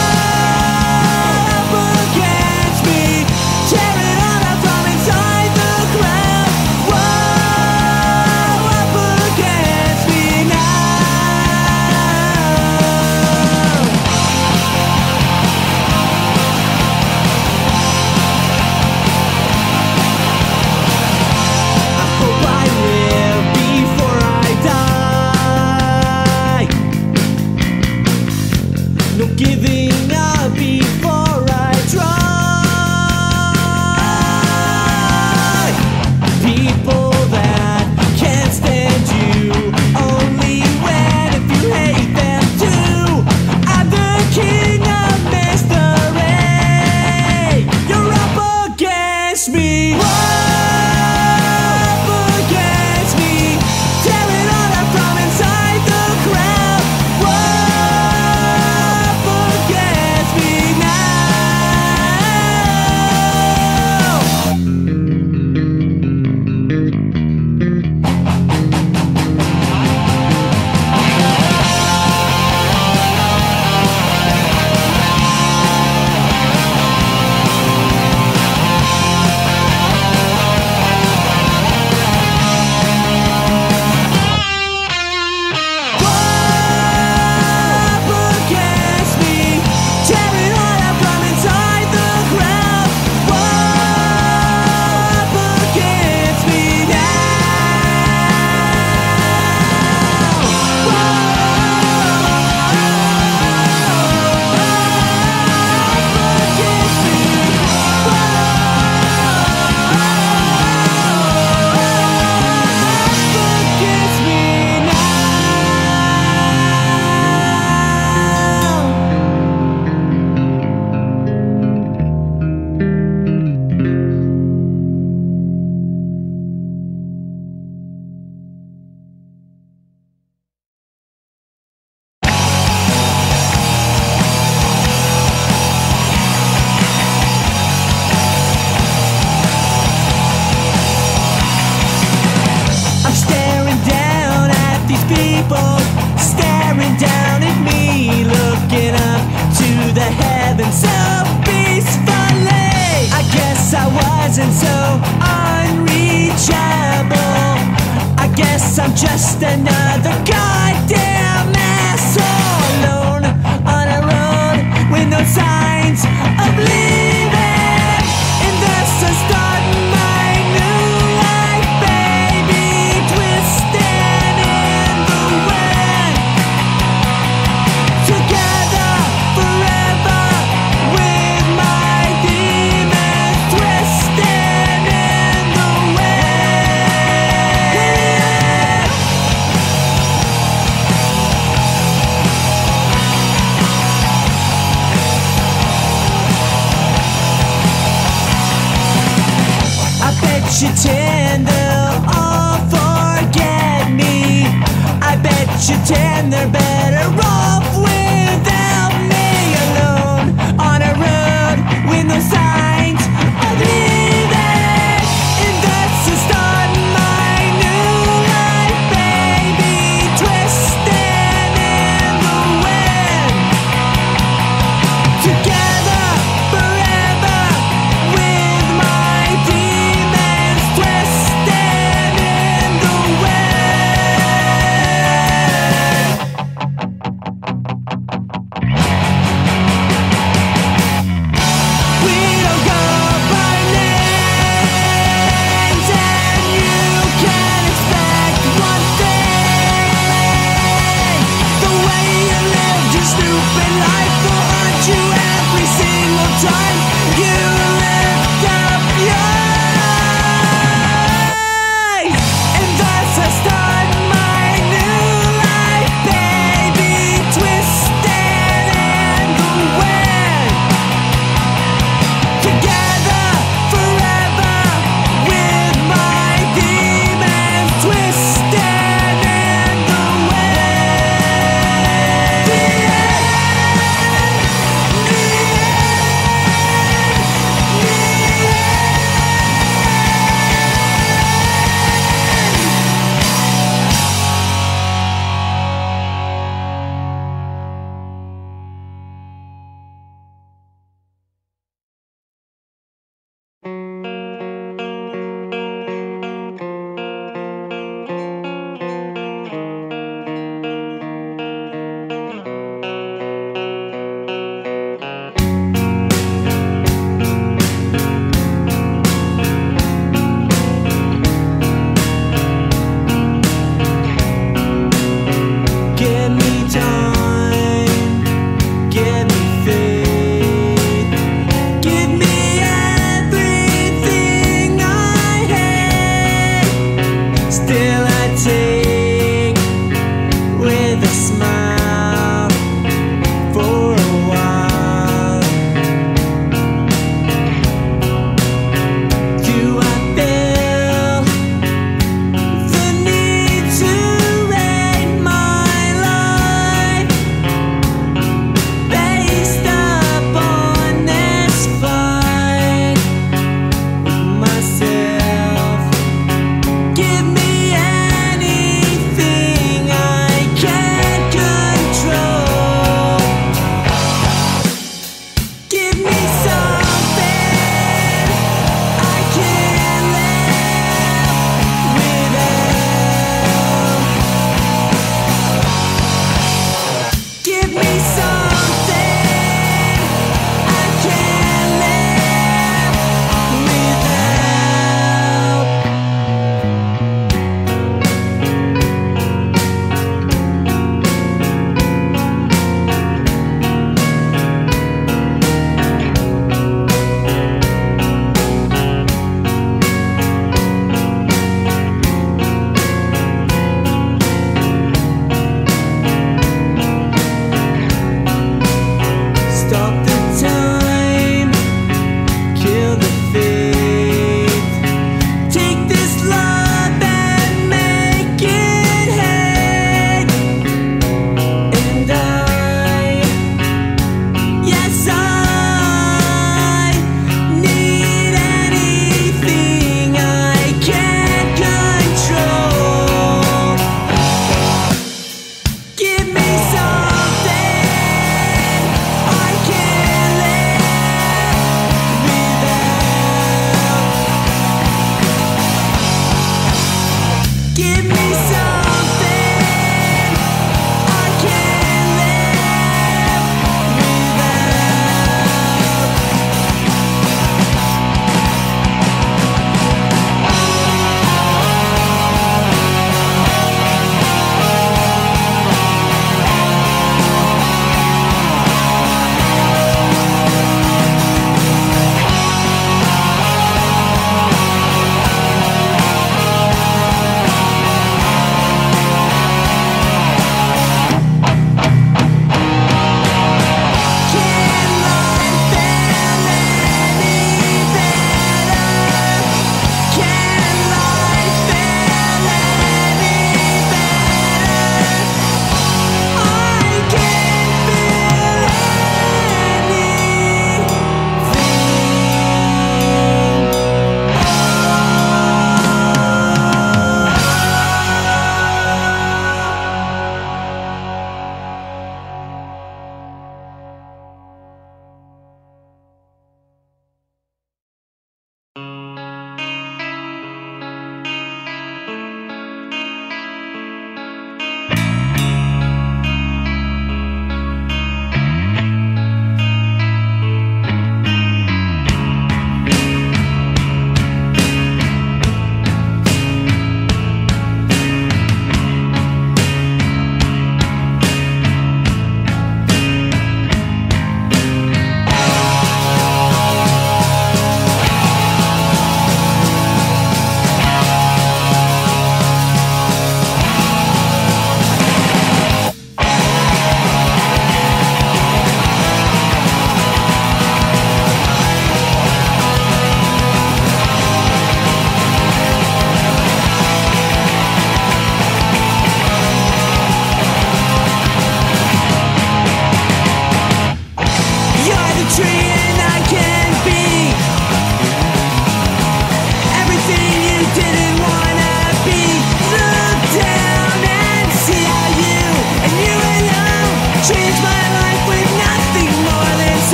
love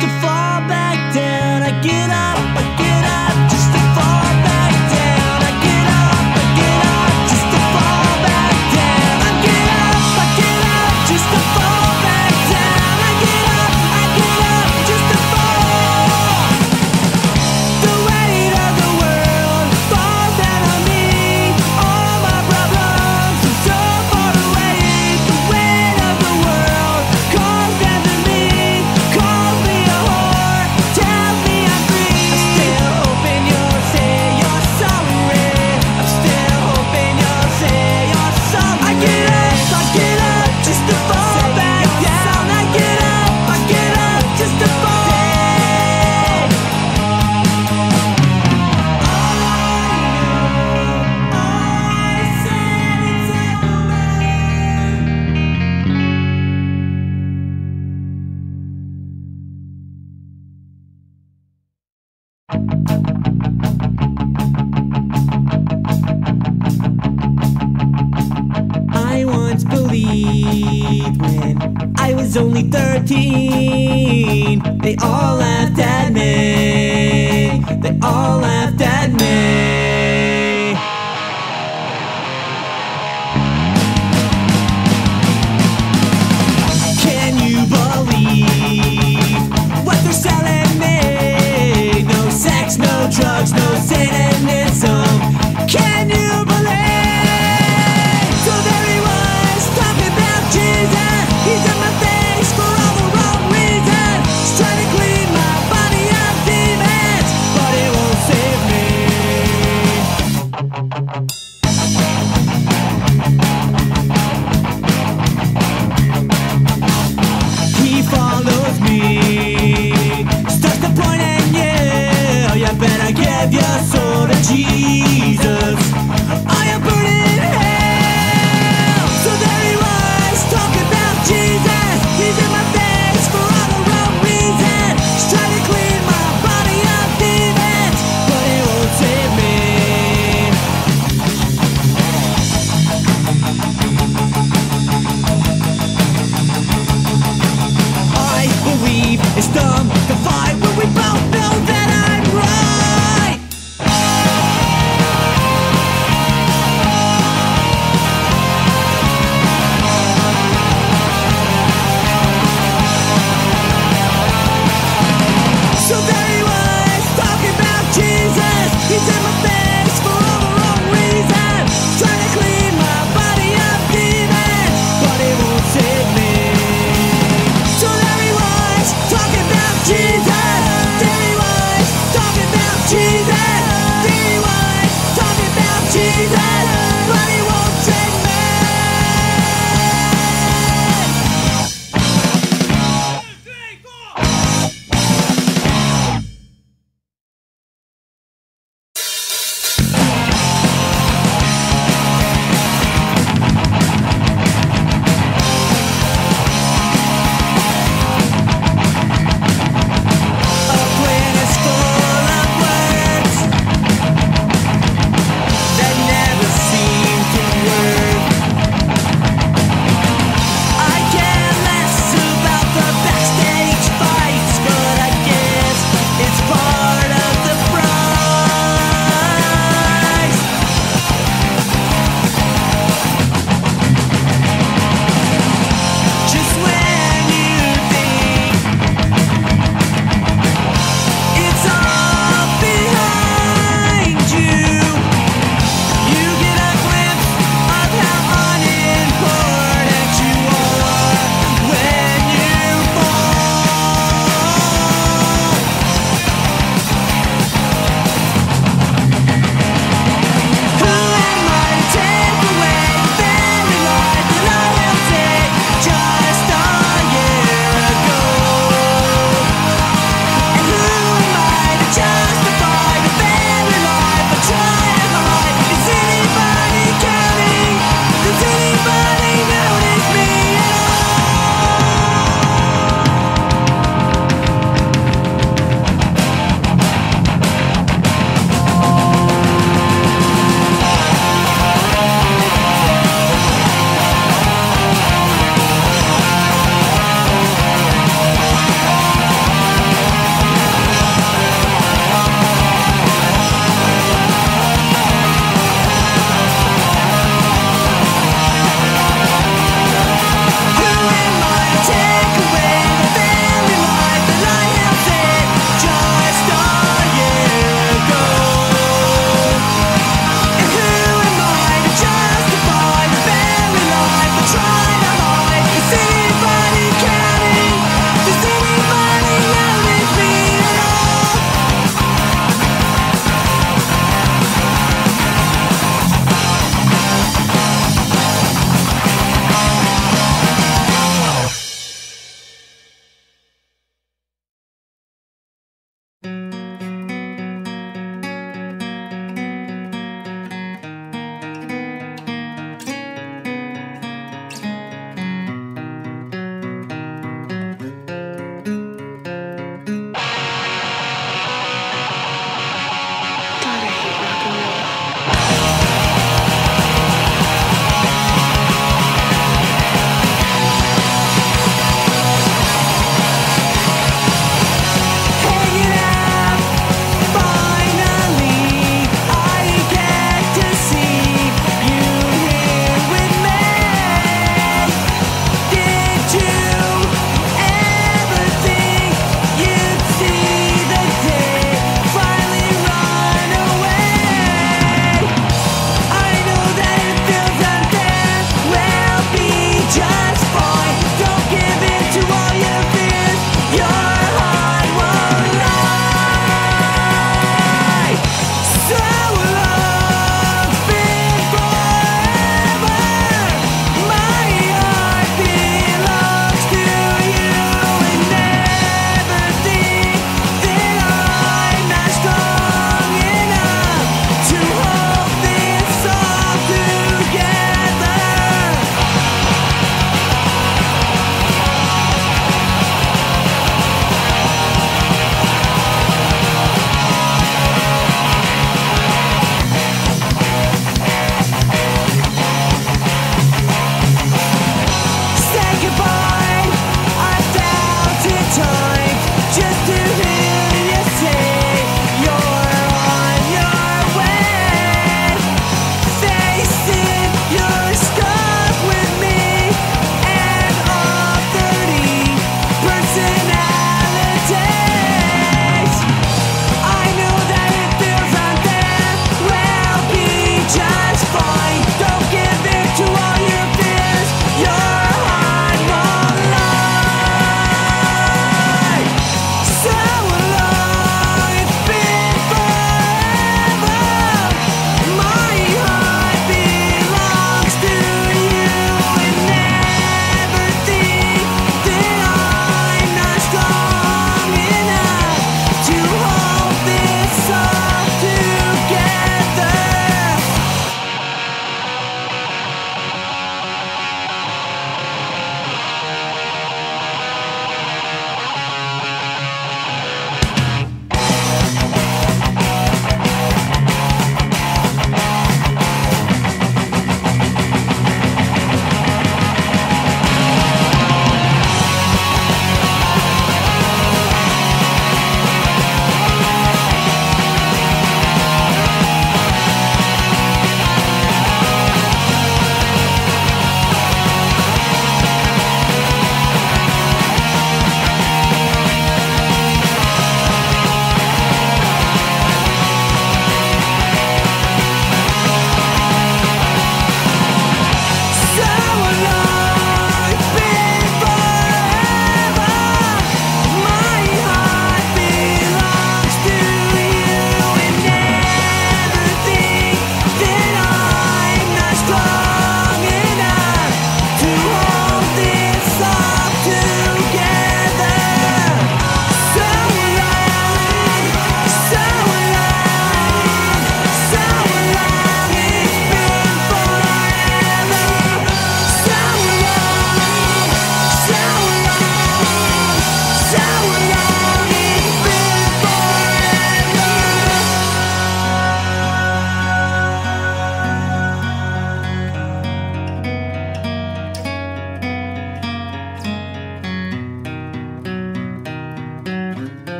to fall back down. I get up again.